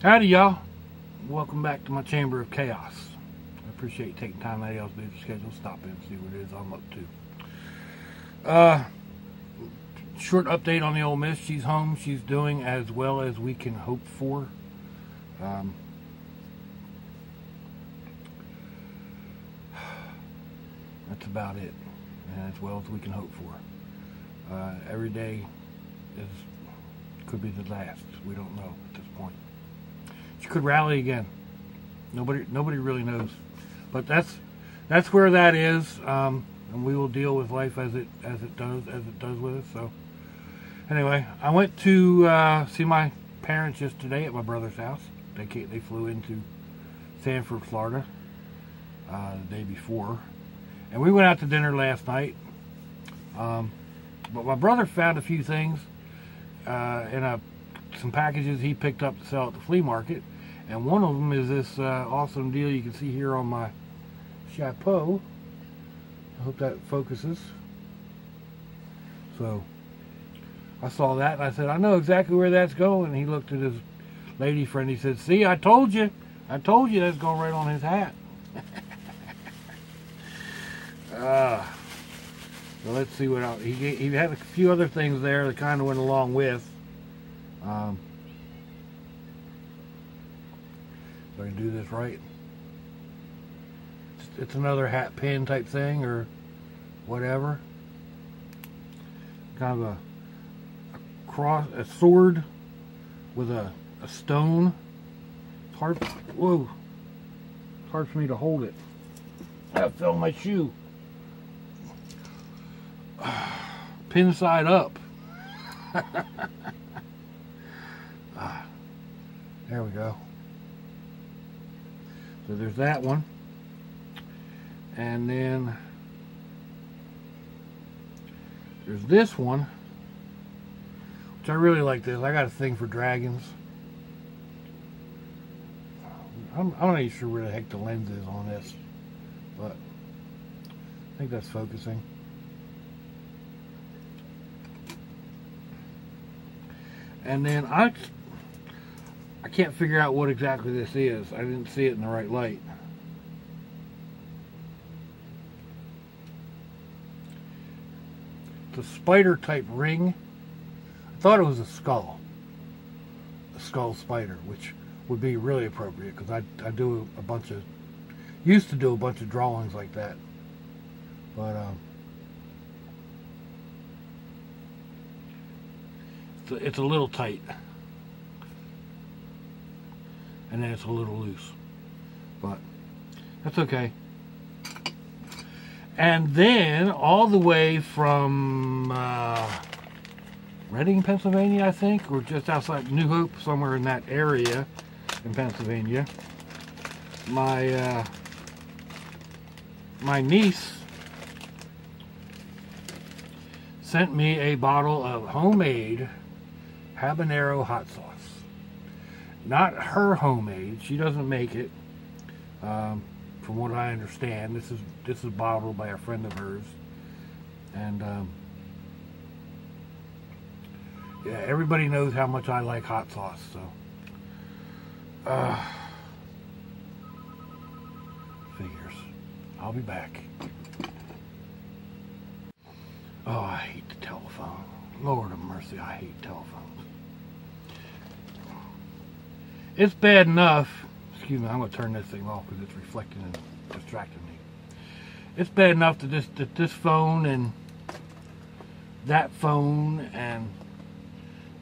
Howdy, y'all. Welcome back to my Chamber of Chaos. I appreciate taking time out of y'all's busy schedule. Stop in and see what it is I'm up to. Uh, short update on the old Miss. She's home. She's doing as well as we can hope for. Um, that's about it, and as well as we can hope for. Uh, every day is could be the last. We don't know at this point. She could rally again. Nobody, nobody really knows. But that's that's where that is, um, and we will deal with life as it as it does as it does with us. So anyway, I went to uh, see my parents yesterday at my brother's house. They came, they flew into Sanford, Florida, uh, the day before, and we went out to dinner last night. Um, but my brother found a few things uh, in a some packages he picked up to sell at the flea market, and one of them is this uh, awesome deal you can see here on my chapeau. I hope that focuses. So I saw that and I said, I know exactly where that's going. And he looked at his lady friend. He said, See, I told you. I told you that's going right on his hat. uh, so let's see what else. He, he had a few other things there that kind of went along with. Um, so I can do this right. It's, it's another hat pin type thing or whatever. Kind of a, a cross, a sword with a, a stone. It's hard, whoa, it's hard for me to hold it. I fell my shoe. Pin side up. there we go. So there's that one. And then there's this one, which I really like this. I got a thing for dragons. I'm, I'm not even sure where the heck the lens is on this, but I think that's focusing. And then I, I can't figure out what exactly this is. I didn't see it in the right light. It's a spider type ring. I thought it was a skull. A skull spider, which would be really appropriate because I, I do a bunch of, used to do a bunch of drawings like that. But, um, it's a, it's a little tight. And then it's a little loose. But that's okay. And then all the way from uh, Reading, Pennsylvania, I think, or just outside New Hope, somewhere in that area in Pennsylvania, my uh, my niece sent me a bottle of homemade habanero hot sauce. Not her homemade. She doesn't make it. Um, from what I understand, this is this is bottled by a friend of hers, and um, yeah, everybody knows how much I like hot sauce. So, uh, figures. I'll be back. Oh, I hate the telephone. Lord of mercy, I hate telephones. It's bad enough. Excuse me, I'm going to turn this thing off because it's reflecting and distracting me. It's bad enough that this, that this phone and that phone and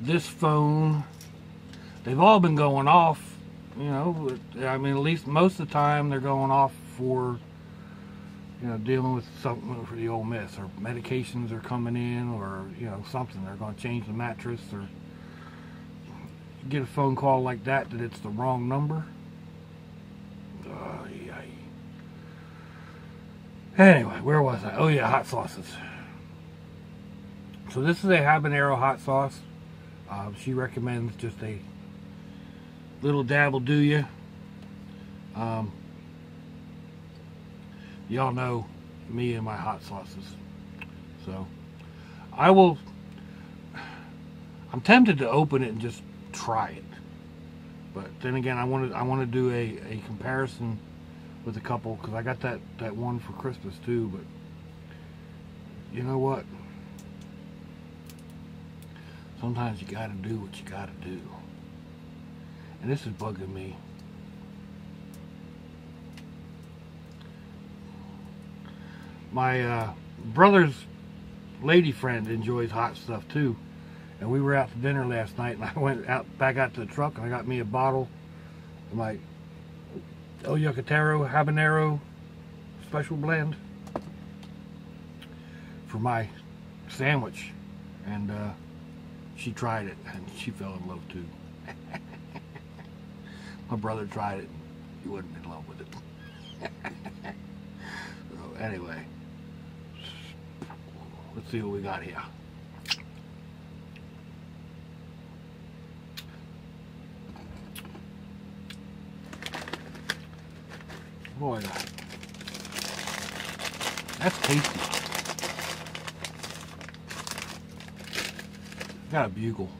this phone, they've all been going off, you know, I mean, at least most of the time they're going off for, you know, dealing with something for the old miss, or medications are coming in, or, you know, something. They're going to change the mattress, or get a phone call like that that it's the wrong number. Uh, yeah. Anyway, where was I? Oh yeah, hot sauces. So this is a habanero hot sauce. Uh, she recommends just a little dab will do you. Um, y'all know me and my hot sauces. So I will. I'm tempted to open it and just try it. But then again, I wanted I want to do a, a comparison with a couple because I got that that one for Christmas too. But you know what? Sometimes you got to do what you got to do, and this is bugging me. My uh, brother's lady friend enjoys hot stuff too. And we were out to dinner last night, and I went out back out to the truck, and I got me a bottle of my El Yucatero Habanero Special Blend for my sandwich. And uh, she tried it, and she fell in love too. my brother tried it, and he wasn't be in love with it. so anyway, let's see what we got here. Boy, that's tasty. Got a bugle.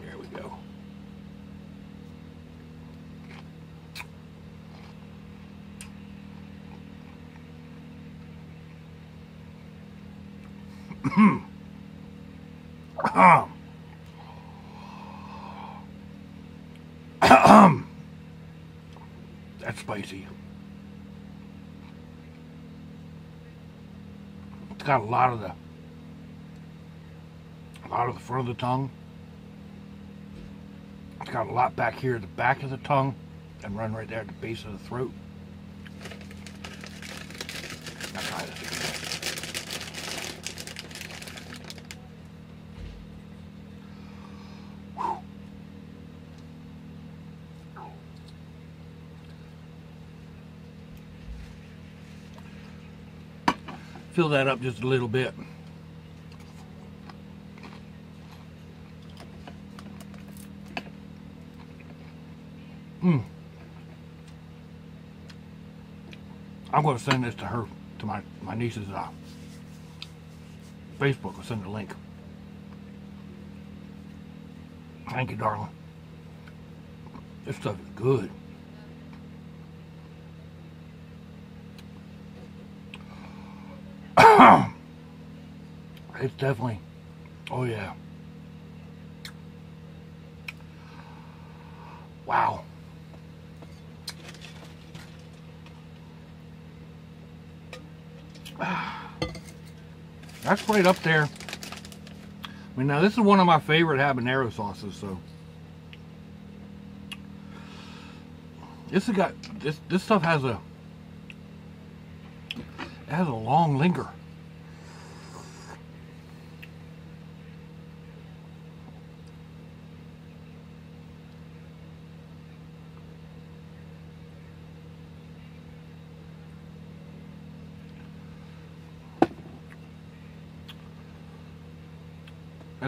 There we go. Um. That's spicy. It's got a lot of the a lot of the front of the tongue. It's got a lot back here at the back of the tongue and run right there at the base of the throat. I'll try this again. Fill that up just a little bit. Mm. I'm going to send this to her, to my, my niece's uh, Facebook. I'll send a link. Thank you, darling. This stuff is good. It's definitely, oh yeah. Wow. That's right up there. I mean, now this is one of my favorite habanero sauces, so. This has got, this, this stuff has a, it has a long linger.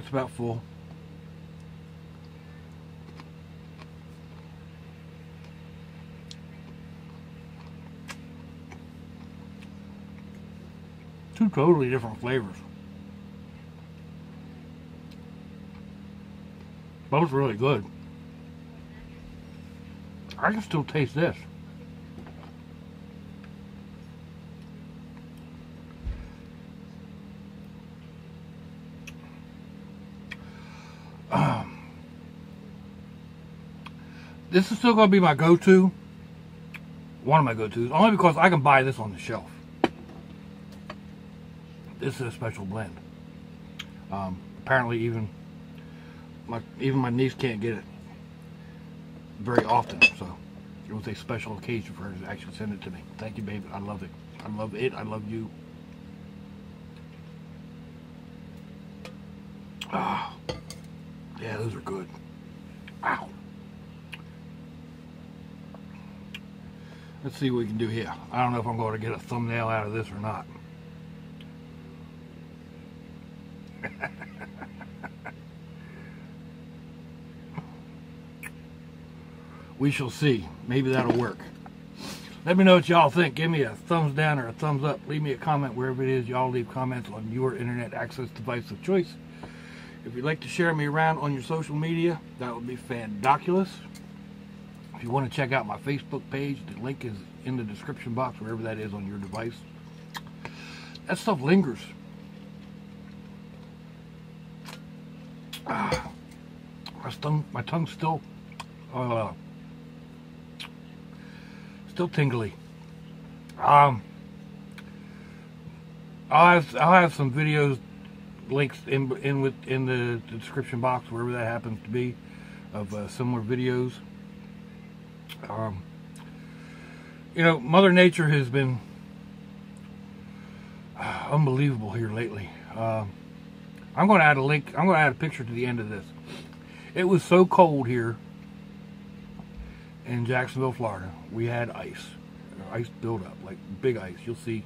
That's about full. Two totally different flavors. Both really good. I can still taste this. This is still going to be my go-to. One of my go-tos. Only because I can buy this on the shelf. This is a special blend. Um, apparently even my even my niece can't get it very often. So it was a special occasion for her to actually send it to me. Thank you, babe. I love it. I love it. I love you. Ah, yeah, those are good. Wow. Let's see what we can do here. I don't know if I'm going to get a thumbnail out of this or not. we shall see. Maybe that'll work. Let me know what y'all think. Give me a thumbs down or a thumbs up. Leave me a comment wherever it is y'all leave comments on your internet access device of choice. If you'd like to share me around on your social media, that would be fandoculous. If you want to check out my Facebook page, the link is in the description box, wherever that is on your device. That stuff lingers. Ah, my tongue, my tongue's still, uh, still tingly. Um, I'll have I'll have some videos links in in with in the description box wherever that happens to be of uh, similar videos. Um, you know, Mother Nature has been uh, unbelievable here lately. Uh, I'm going to add a link. I'm going to add a picture to the end of this. It was so cold here in Jacksonville, Florida. We had ice, ice buildup, like big ice. You'll see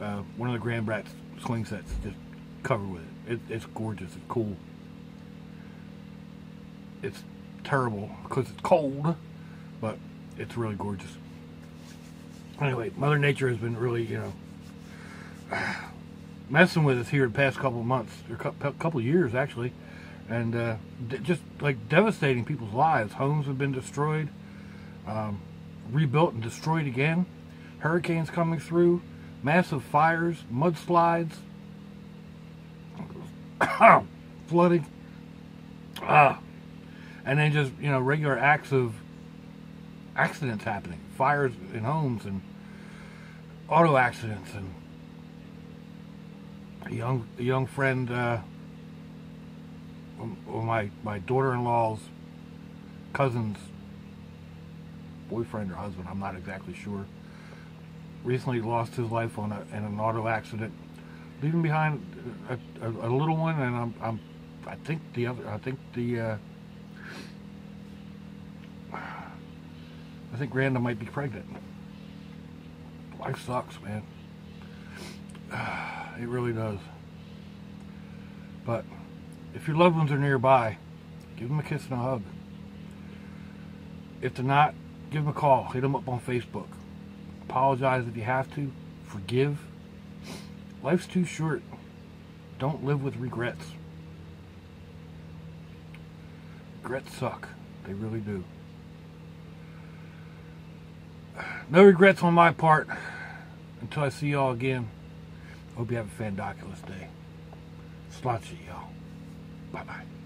uh, one of the Grand Bratz swing sets just covered with it. it. It's gorgeous. It's cool. It's terrible because it's cold, but it's really gorgeous. Anyway, Mother Nature has been really, you know, messing with us here the past couple months, or couple years actually, and uh, just like devastating people's lives. Homes have been destroyed, um, rebuilt and destroyed again. Hurricanes coming through, massive fires, mudslides, flooding, ah, and then just you know regular acts of accidents happening, fires in homes and auto accidents and a young a young friend uh, my my daughter-in-law's cousin's boyfriend or husband I'm not exactly sure recently lost his life on a, in an auto accident leaving behind a, a, a little one and I'm, I'm, I think the other I think the uh, I think Randa might be pregnant life sucks man it really does. But if your loved ones are nearby, give them a kiss and a hug. If they're not, give them a call. Hit them up on Facebook. Apologize if you have to. Forgive. Life's too short. Don't live with regrets. Regrets suck. They really do. No regrets on my part. Until I see y'all again. Hope you have a fandoculous day. Slot y'all. Bye-bye.